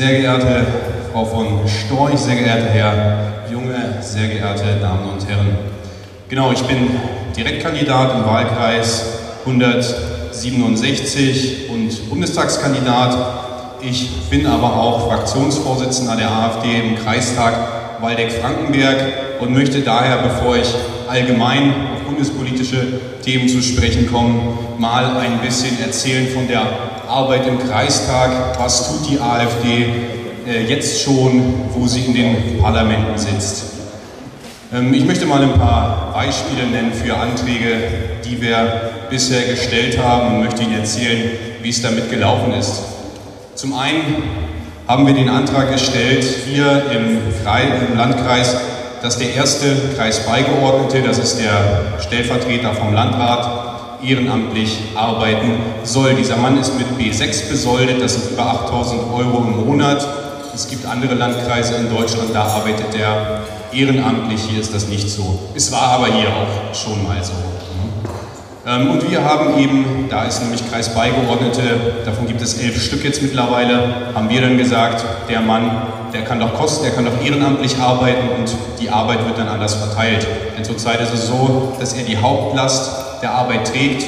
Sehr geehrte Frau von Storch, sehr geehrter Herr Junge, sehr geehrte Damen und Herren. Genau, ich bin Direktkandidat im Wahlkreis 167 und Bundestagskandidat. Ich bin aber auch Fraktionsvorsitzender der AfD im Kreistag Waldeck-Frankenberg und möchte daher, bevor ich allgemein auf bundespolitische Themen zu sprechen komme, mal ein bisschen erzählen von der Arbeit im Kreistag. Was tut die AfD äh, jetzt schon, wo sie in den Parlamenten sitzt? Ähm, ich möchte mal ein paar Beispiele nennen für Anträge, die wir bisher gestellt haben und möchte Ihnen erzählen, wie es damit gelaufen ist. Zum einen haben wir den Antrag gestellt, hier im, Kreis, im Landkreis, dass der erste Kreisbeigeordnete, das ist der Stellvertreter vom Landrat, ehrenamtlich arbeiten soll. Dieser Mann ist mit B6 besoldet, das sind über 8000 Euro im Monat. Es gibt andere Landkreise in Deutschland, da arbeitet er ehrenamtlich, hier ist das nicht so. Es war aber hier auch schon mal so. Ähm, und wir haben eben, da ist nämlich Kreisbeigeordnete, davon gibt es elf Stück jetzt mittlerweile, haben wir dann gesagt, der Mann, der kann doch kosten, der kann doch ehrenamtlich arbeiten und die Arbeit wird dann anders verteilt. Denn zurzeit ist es so, dass er die Hauptlast der Arbeit trägt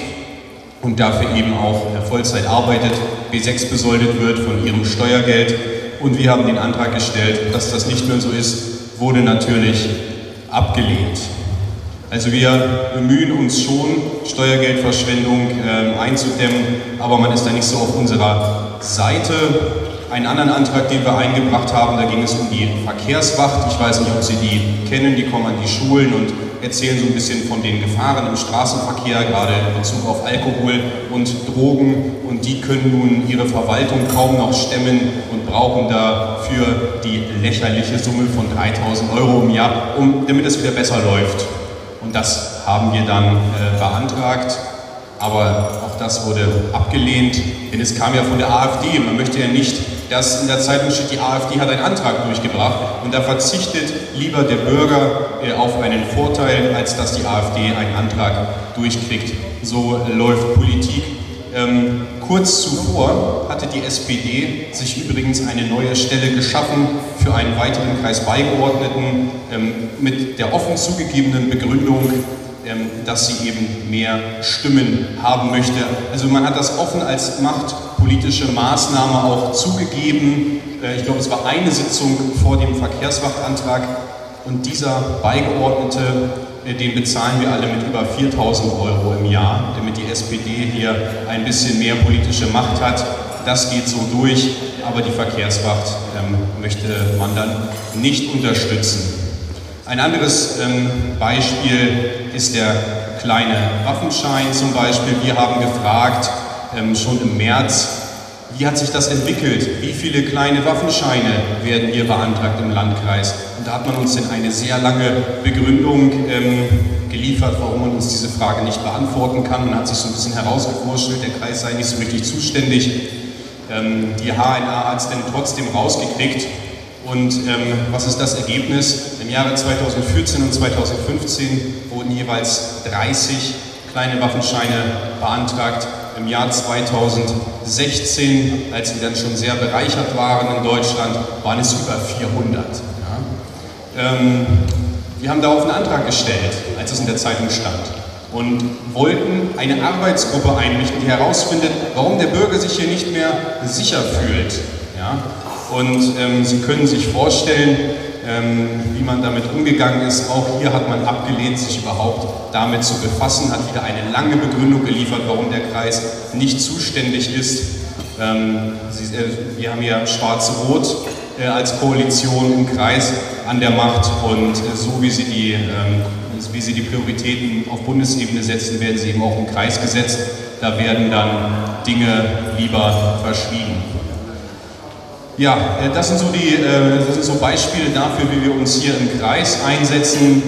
und dafür eben auch Vollzeit arbeitet, B6 besoldet wird von ihrem Steuergeld. Und wir haben den Antrag gestellt, dass das nicht mehr so ist, wurde natürlich abgelehnt. Also wir bemühen uns schon, Steuergeldverschwendung äh, einzudämmen, aber man ist da nicht so auf unserer Seite. Einen anderen Antrag, den wir eingebracht haben, da ging es um die Verkehrswacht. Ich weiß nicht, ob Sie die kennen, die kommen an die Schulen und erzählen so ein bisschen von den Gefahren im Straßenverkehr, gerade in Bezug auf Alkohol und Drogen. Und die können nun ihre Verwaltung kaum noch stemmen und brauchen dafür die lächerliche Summe von 3000 Euro im Jahr, um, damit es wieder besser läuft. Das haben wir dann äh, beantragt, aber auch das wurde abgelehnt, denn es kam ja von der AfD. Man möchte ja nicht, dass in der Zeitung steht, die AfD hat einen Antrag durchgebracht und da verzichtet lieber der Bürger äh, auf einen Vorteil, als dass die AfD einen Antrag durchkriegt. So läuft Politik. Ähm, kurz zuvor hatte die SPD sich übrigens eine neue Stelle geschaffen für einen weiteren Kreisbeigeordneten ähm, mit der offen zugegebenen Begründung, ähm, dass sie eben mehr Stimmen haben möchte. Also man hat das offen als machtpolitische Maßnahme auch zugegeben. Äh, ich glaube, es war eine Sitzung vor dem Verkehrswachtantrag und dieser Beigeordnete den bezahlen wir alle mit über 4000 Euro im Jahr, damit die SPD hier ein bisschen mehr politische Macht hat. Das geht so durch, aber die Verkehrswacht ähm, möchte man dann nicht unterstützen. Ein anderes ähm, Beispiel ist der kleine Waffenschein zum Beispiel. Wir haben gefragt, ähm, schon im März, wie hat sich das entwickelt? Wie viele kleine Waffenscheine werden hier beantragt im Landkreis? Und da hat man uns in eine sehr lange Begründung ähm, geliefert, warum man uns diese Frage nicht beantworten kann. Man hat sich so ein bisschen herausgewurschtelt, der Kreis sei nicht so richtig zuständig. Ähm, die HNA hat es denn trotzdem rausgekriegt. Und ähm, was ist das Ergebnis? Im Jahre 2014 und 2015 wurden jeweils 30 kleine Waffenscheine beantragt im Jahr 2016, als wir dann schon sehr bereichert waren in Deutschland, waren es über 400. Ähm, wir haben darauf einen Antrag gestellt, als es in der Zeitung stand und wollten eine Arbeitsgruppe einrichten, die herausfindet, warum der Bürger sich hier nicht mehr sicher fühlt. Ja? Und ähm, Sie können sich vorstellen, ähm, wie man damit umgegangen ist. Auch hier hat man abgelehnt, sich überhaupt damit zu befassen, hat wieder eine lange Begründung geliefert, warum der Kreis nicht zuständig ist. Ähm, Sie, äh, wir haben ja Schwarz-Rot äh, als Koalition im Kreis an der Macht und äh, so wie sie, die, ähm, wie sie die Prioritäten auf Bundesebene setzen, werden sie eben auch im Kreis gesetzt. Da werden dann Dinge lieber verschwiegen. Ja, äh, das sind, so die, das sind so Beispiele dafür, wie wir uns hier im Kreis einsetzen,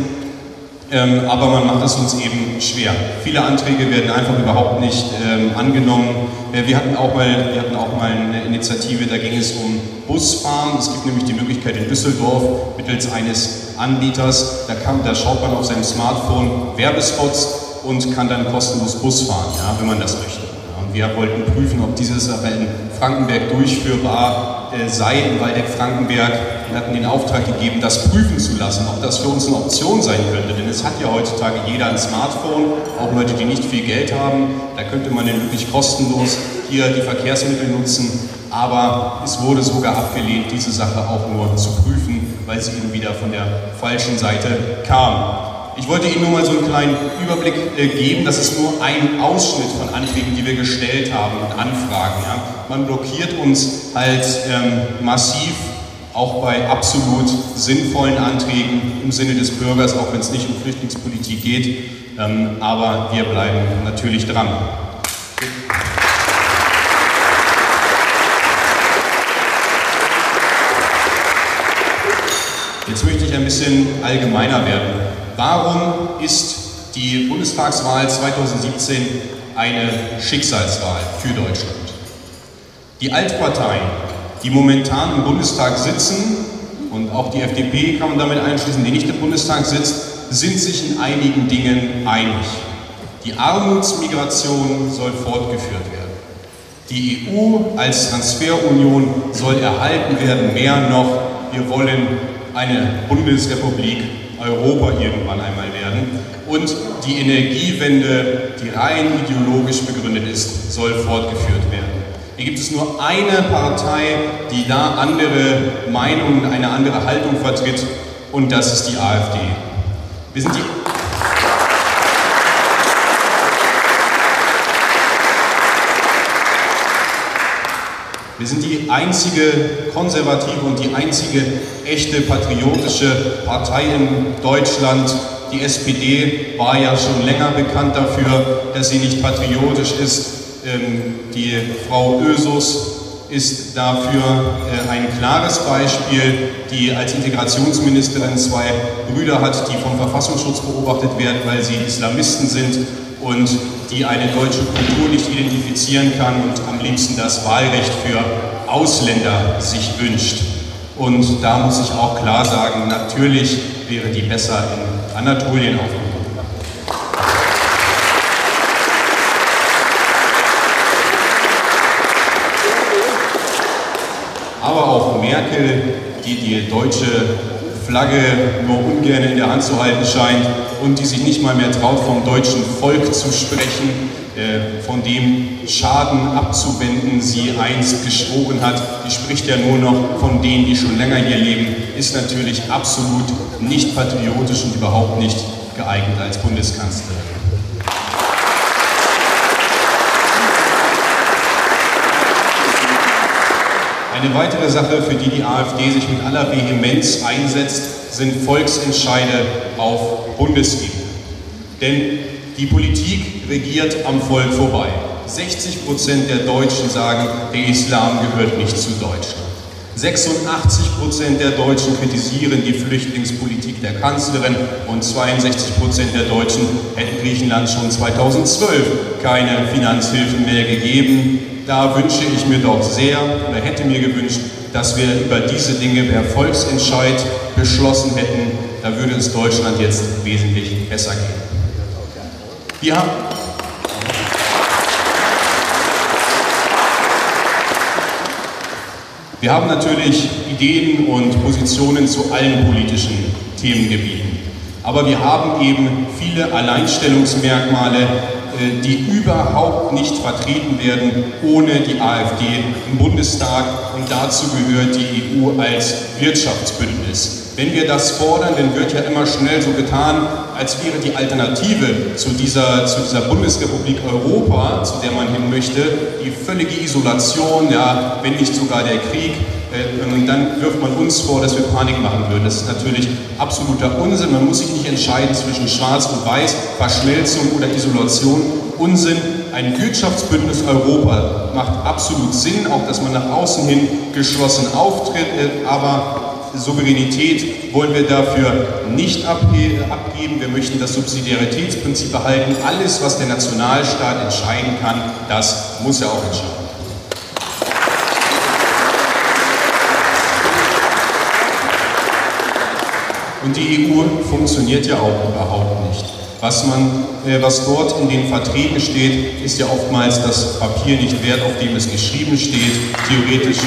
ähm, aber man macht es uns eben schwer. Viele Anträge werden einfach überhaupt nicht ähm, angenommen. Äh, wir hatten, auch mal, wir hatten auch mal eine Initiative, da ging es um Busfahren. Es gibt nämlich die Möglichkeit in Düsseldorf mittels eines Anbieters, da, kann, da schaut man auf seinem Smartphone Werbespots und kann dann kostenlos Bus fahren, ja, wenn man das möchte. Und wir wollten prüfen, ob dieses aber in Frankenberg durchführbar äh, sei in Waldeck-Frankenberg. Wir hatten den Auftrag gegeben, das prüfen zu lassen, ob das für uns eine Option sein könnte. Denn es hat ja heutzutage jeder ein Smartphone, auch Leute, die nicht viel Geld haben. Da könnte man dann wirklich kostenlos hier die Verkehrsmittel nutzen. Aber es wurde sogar abgelehnt, diese Sache auch nur zu prüfen, weil sie eben wieder von der falschen Seite kam. Ich wollte Ihnen nur mal so einen kleinen Überblick äh, geben. Das ist nur ein Ausschnitt von Anträgen, die wir gestellt haben und Anfragen. Ja. Man blockiert uns halt ähm, massiv, auch bei absolut sinnvollen Anträgen im Sinne des Bürgers, auch wenn es nicht um Flüchtlingspolitik geht. Ähm, aber wir bleiben natürlich dran. Jetzt möchte ich ein bisschen allgemeiner werden. Warum ist die Bundestagswahl 2017 eine Schicksalswahl für Deutschland? Die Altparteien, die momentan im Bundestag sitzen, und auch die FDP kann man damit einschließen, die nicht im Bundestag sitzt, sind sich in einigen Dingen einig. Die Armutsmigration soll fortgeführt werden. Die EU als Transferunion soll erhalten werden, mehr noch, wir wollen eine Bundesrepublik Europa irgendwann einmal werden. Und die Energiewende, die rein ideologisch begründet ist, soll fortgeführt werden. Hier gibt es nur eine Partei, die da andere Meinungen, eine andere Haltung vertritt, und das ist die AfD. Wir sind die Wir sind die einzige konservative und die einzige echte patriotische Partei in Deutschland. Die SPD war ja schon länger bekannt dafür, dass sie nicht patriotisch ist. Ähm, die Frau Ösus ist dafür äh, ein klares Beispiel, die als Integrationsministerin zwei Brüder hat, die vom Verfassungsschutz beobachtet werden, weil sie Islamisten sind und die eine deutsche Kultur nicht identifizieren kann und am liebsten das Wahlrecht für Ausländer sich wünscht. Und da muss ich auch klar sagen, natürlich wäre die besser in Anatolien aufgehoben. Aber auch Merkel, die die deutsche Flagge nur ungern in der Hand zu halten scheint und die sich nicht mal mehr traut, vom deutschen Volk zu sprechen, äh, von dem Schaden abzuwenden sie einst geschworen hat. Die spricht ja nur noch von denen, die schon länger hier leben, ist natürlich absolut nicht patriotisch und überhaupt nicht geeignet als Bundeskanzlerin. Eine weitere Sache, für die die AfD sich mit aller Vehemenz einsetzt, sind Volksentscheide auf Bundesebene. Denn die Politik regiert am Volk vorbei. 60 Prozent der Deutschen sagen, der Islam gehört nicht zu Deutschland. 86 Prozent der Deutschen kritisieren die Flüchtlingspolitik der Kanzlerin und 62 Prozent der Deutschen hätten Griechenland schon 2012 keine Finanzhilfen mehr gegeben. Da wünsche ich mir doch sehr oder hätte mir gewünscht, dass wir über diese Dinge per Volksentscheid beschlossen hätten. Da würde es Deutschland jetzt wesentlich besser gehen. Wir haben Wir haben natürlich Ideen und Positionen zu allen politischen Themengebieten. Aber wir haben eben viele Alleinstellungsmerkmale, die überhaupt nicht vertreten werden ohne die AfD im Bundestag und dazu gehört die EU als Wirtschaftsbündnis. Wenn wir das fordern, dann wird ja immer schnell so getan, als wäre die Alternative zu dieser, zu dieser Bundesrepublik Europa, zu der man hin möchte, die völlige Isolation, ja, wenn nicht sogar der Krieg. Äh, und dann wirft man uns vor, dass wir Panik machen würden. Das ist natürlich absoluter Unsinn. Man muss sich nicht entscheiden zwischen Schwarz und Weiß, Verschmelzung oder Isolation. Unsinn. Ein Wirtschaftsbündnis Europa macht absolut Sinn, auch dass man nach außen hin geschlossen auftritt, äh, aber Souveränität wollen wir dafür nicht abgeben. Wir möchten das Subsidiaritätsprinzip behalten. Alles, was der Nationalstaat entscheiden kann, das muss er auch entscheiden. Und die EU funktioniert ja auch überhaupt nicht. Was, man, äh, was dort in den Verträgen steht, ist ja oftmals das Papier nicht wert, auf dem es geschrieben steht. Theoretisch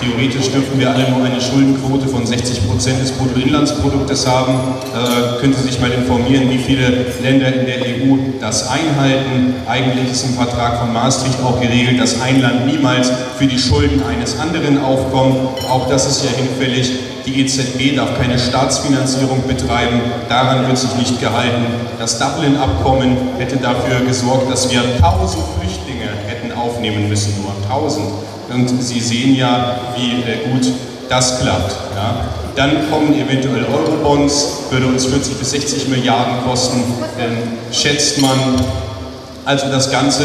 Theoretisch dürfen wir alle nur eine Schuldenquote von 60 Prozent des Bruttoinlandsproduktes haben. Äh, können Sie sich mal informieren, wie viele Länder in der EU das einhalten. Eigentlich ist im Vertrag von Maastricht auch geregelt, dass ein Land niemals für die Schulden eines anderen aufkommt. Auch das ist ja hinfällig. Die EZB darf keine Staatsfinanzierung betreiben. Daran wird sich nicht gehalten. Das Dublin-Abkommen hätte dafür gesorgt, dass wir tausend Flüchtlinge hätten aufnehmen müssen, nur tausend. Und Sie sehen ja, wie äh, gut das klappt. Ja. Dann kommen eventuell Eurobonds, würde uns 40 bis 60 Milliarden kosten, ähm, schätzt man. Also das Ganze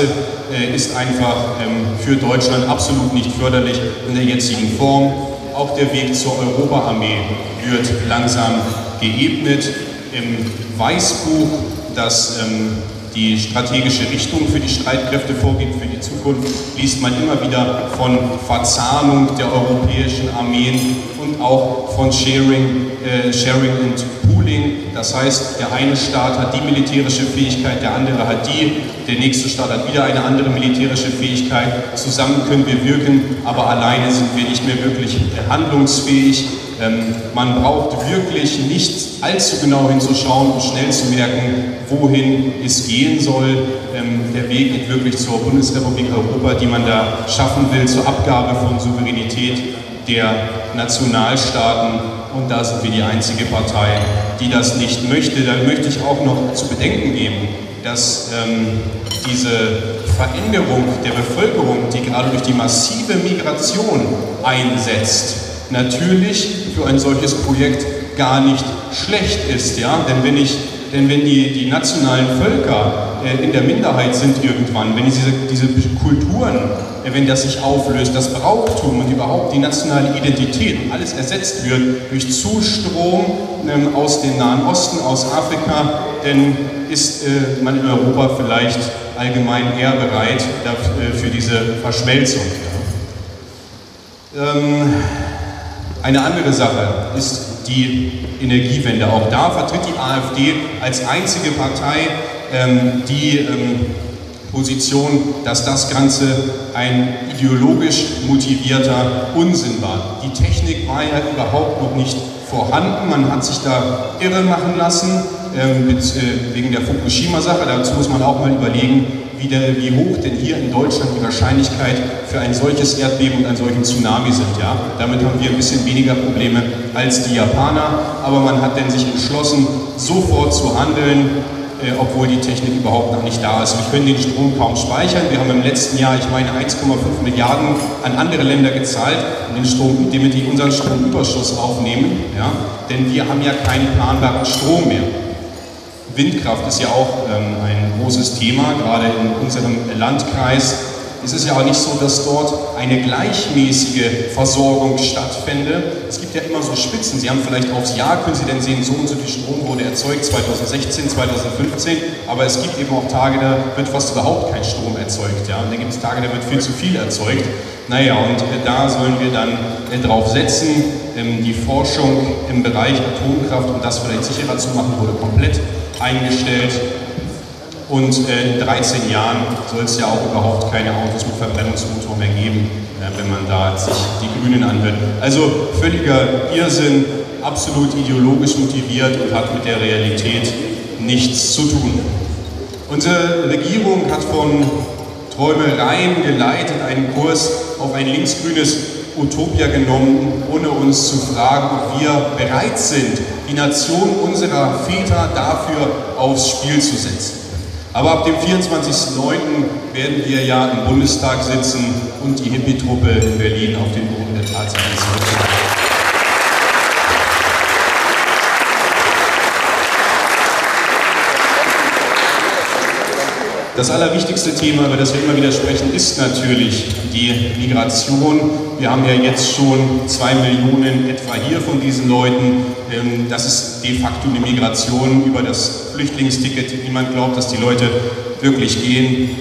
äh, ist einfach ähm, für Deutschland absolut nicht förderlich in der jetzigen Form. Auch der Weg zur Europaarmee wird langsam geebnet. Im Weißbuch, das ähm, die strategische Richtung für die Streitkräfte vorgibt für die Zukunft, liest man immer wieder von Verzahnung der europäischen Armeen und auch von Sharing, äh, Sharing and Pooling. Das heißt, der eine Staat hat die militärische Fähigkeit, der andere hat die, der nächste Staat hat wieder eine andere militärische Fähigkeit. Zusammen können wir wirken, aber alleine sind wir nicht mehr wirklich handlungsfähig. Ähm, man braucht wirklich nicht allzu genau hinzuschauen, um schnell zu merken, wohin es gehen soll. Ähm, der Weg geht wirklich zur Bundesrepublik Europa, die man da schaffen will, zur Abgabe von Souveränität der Nationalstaaten. Und da sind wir die einzige Partei, die das nicht möchte. Da möchte ich auch noch zu bedenken geben, dass ähm, diese Veränderung der Bevölkerung, die gerade durch die massive Migration einsetzt, natürlich für ein solches Projekt gar nicht schlecht ist. Ja? Denn wenn, ich, denn wenn die, die nationalen Völker äh, in der Minderheit sind irgendwann, wenn diese, diese Kulturen, äh, wenn das sich auflöst, das Brauchtum und überhaupt die nationale Identität, alles ersetzt wird durch Zustrom ähm, aus dem Nahen Osten, aus Afrika, dann ist äh, man in Europa vielleicht allgemein eher bereit dafür, äh, für diese Verschmelzung. Ähm, eine andere Sache ist die Energiewende. Auch da vertritt die AfD als einzige Partei ähm, die ähm, Position, dass das Ganze ein ideologisch motivierter Unsinn war. Die Technik war ja überhaupt noch nicht vorhanden. Man hat sich da irre machen lassen ähm, mit, äh, wegen der Fukushima-Sache. Dazu muss man auch mal überlegen, wie, der, wie, hoch denn hier in Deutschland die Wahrscheinlichkeit für ein solches Erdbeben und einen solchen Tsunami sind. Ja? Damit haben wir ein bisschen weniger Probleme als die Japaner, aber man hat denn sich entschlossen, sofort zu handeln, äh, obwohl die Technik überhaupt noch nicht da ist. Wir können den Strom kaum speichern. Wir haben im letzten Jahr, ich meine, 1,5 Milliarden an andere Länder gezahlt, den Strom, damit die unseren Stromüberschuss aufnehmen. Ja? Denn wir haben ja keinen planbaren Strom mehr. Windkraft ist ja auch ähm, ein großes Thema, gerade in unserem Landkreis. Es ist ja auch nicht so, dass dort eine gleichmäßige Versorgung stattfände. Es gibt ja immer so Spitzen. Sie haben vielleicht aufs Jahr, können Sie denn sehen, so und so viel Strom wurde erzeugt, 2016, 2015, aber es gibt eben auch Tage, da wird fast überhaupt kein Strom erzeugt. Ja? Und dann gibt es Tage, da wird viel zu viel erzeugt. Naja, und äh, da sollen wir dann äh, drauf setzen. Ähm, die Forschung im Bereich Atomkraft, um das vielleicht sicherer zu machen, wurde komplett eingestellt. Und äh, in 13 Jahren soll es ja auch überhaupt keine Autos mit Verbrennungsmotor mehr geben, äh, wenn man da sich die Grünen anhört. Also völliger Irrsinn, absolut ideologisch motiviert und hat mit der Realität nichts zu tun. Unsere Regierung hat von Träumereien geleitet einen Kurs auf ein linksgrünes Utopia genommen, ohne uns zu fragen, ob wir bereit sind, die Nation unserer Väter dafür aufs Spiel zu setzen. Aber ab dem 24.09. werden wir ja im Bundestag sitzen und die Hippie-Truppe in Berlin auf den Boden der Tatsachen zurückkehren. Das allerwichtigste Thema, über das wir immer wieder sprechen, ist natürlich die Migration. Wir haben ja jetzt schon zwei Millionen etwa hier von diesen Leuten. Ähm, das ist de facto eine Migration über das Flüchtlingsticket. Niemand glaubt, dass die Leute wirklich gehen.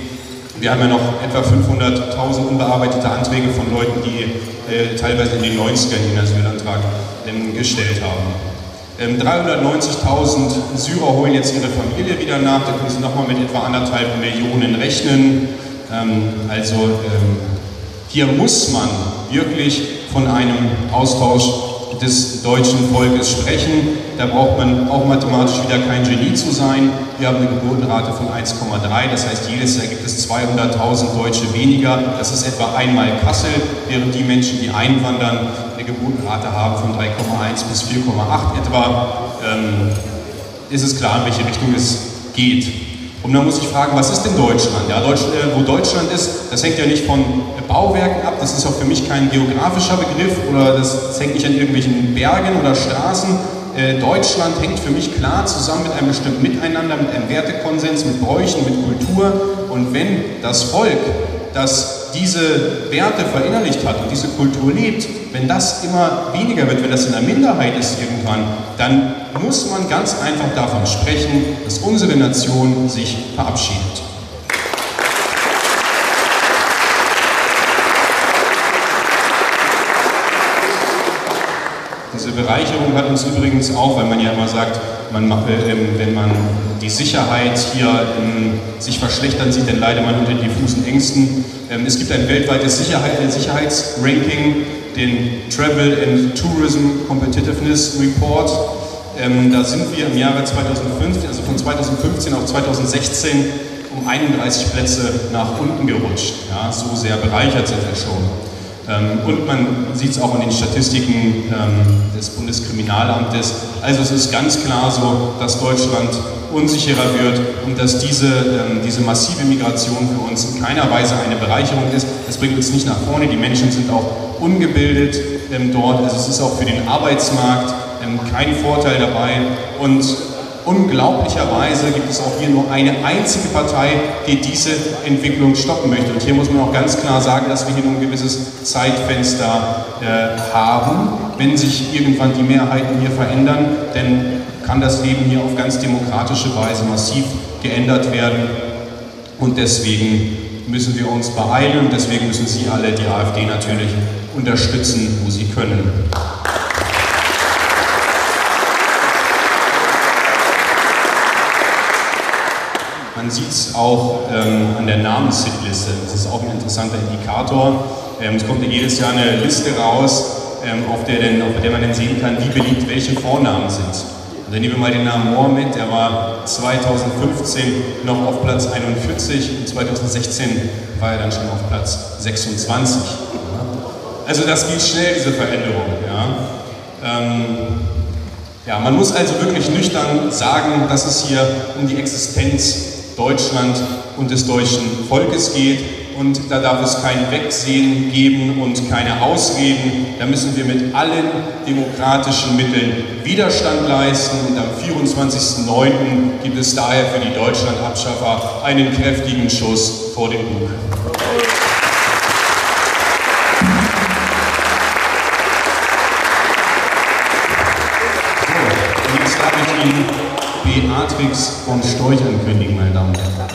Wir haben ja noch etwa 500.000 unbearbeitete Anträge von Leuten, die äh, teilweise in den 90ern den Asylantrag ähm, gestellt haben. 390.000 ähm, Syrer holen jetzt ihre Familie wieder nach, da können Sie nochmal mit etwa anderthalb Millionen rechnen. Ähm, also ähm, hier muss man wirklich von einem Austausch des deutschen Volkes sprechen. Da braucht man auch mathematisch wieder kein Genie zu sein. Wir haben eine Geburtenrate von 1,3, das heißt jedes Jahr gibt es 200.000 Deutsche weniger. Das ist etwa einmal Kassel, während die Menschen, die einwandern, eine Geburtenrate haben von 3,1 bis 4,8 etwa. Ähm, ist es klar, in welche Richtung es geht. Und dann muss ich fragen, was ist denn Deutschland? Ja, Deutsch, äh, wo Deutschland ist, das hängt ja nicht von Bauwerken ab, das ist auch für mich kein geografischer Begriff oder das, das hängt nicht an irgendwelchen Bergen oder Straßen. Äh, Deutschland hängt für mich klar zusammen mit einem bestimmten Miteinander, mit einem Wertekonsens, mit Bräuchen, mit Kultur. Und wenn das Volk, das diese Werte verinnerlicht hat und diese Kultur lebt, wenn das immer weniger wird, wenn das in der Minderheit ist irgendwann, dann muss man ganz einfach davon sprechen, dass unsere Nation sich verabschiedet. Diese Bereicherung hat uns übrigens auch, weil man ja immer sagt, man äh, wenn man die Sicherheit hier ähm, sich verschlechtern sieht, dann leidet man unter diffusen Ängsten. Ähm, es gibt ein weltweites Sicherheit, Sicherheitsranking, den Travel and Tourism Competitiveness Report. Ähm, da sind wir im Jahre 2015, also von 2015 auf 2016, um 31 Plätze nach unten gerutscht. Ja, so sehr bereichert sind wir schon. Ähm, und man sieht es auch in den Statistiken ähm, des Bundeskriminalamtes. Also es ist ganz klar so, dass Deutschland unsicherer wird und dass diese, ähm, diese massive Migration für uns in keiner Weise eine Bereicherung ist. Das bringt uns nicht nach vorne. Die Menschen sind auch ungebildet dort. Also es ist auch für den Arbeitsmarkt kein Vorteil dabei. Und Unglaublicherweise gibt es auch hier nur eine einzige Partei, die diese Entwicklung stoppen möchte. Und hier muss man auch ganz klar sagen, dass wir hier nur ein gewisses Zeitfenster äh, haben. Wenn sich irgendwann die Mehrheiten hier verändern, dann kann das Leben hier auf ganz demokratische Weise massiv geändert werden. Und deswegen müssen wir uns beeilen und deswegen müssen Sie alle die AfD natürlich unterstützen, wo Sie können. Man sieht es auch ähm, an der Namenshitliste. Das ist auch ein interessanter Indikator. Ähm, es kommt ja jedes Jahr eine Liste raus, ähm, auf, der denn, auf der man dann sehen kann, wie beliebt welche Vornamen sind. Und dann nehmen wir mal den Namen Mohammed, der war 2015 noch auf Platz 41 und 2016 war er dann schon auf Platz 26. Also das geht schnell, diese Veränderung. Ja. Ähm, ja, man muss also wirklich nüchtern sagen, dass es hier um die Existenz Deutschland und des deutschen Volkes geht. Und da darf es kein Wegsehen geben und keine Ausreden. Da müssen wir mit allen demokratischen Mitteln Widerstand leisten. Und am 24.09. gibt es daher für die Deutschlandabschaffer einen kräftigen Schuss vor den Bug. So, Ihnen Beatrix von Storch ankündigen, meine Damen und Herren.